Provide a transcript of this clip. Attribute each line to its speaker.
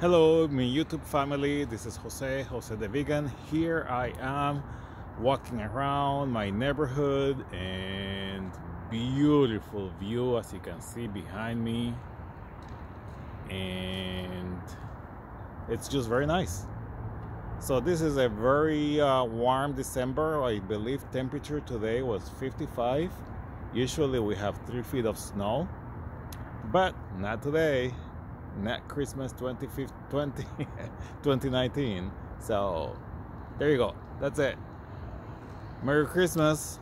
Speaker 1: Hello, my YouTube family. This is Jose, Jose the Vegan. Here I am walking around my neighborhood and beautiful view as you can see behind me. And it's just very nice. So this is a very uh, warm December. I believe temperature today was 55. Usually we have three feet of snow, but not today not Christmas 20, 20, 2019. So there you go. That's it. Merry Christmas.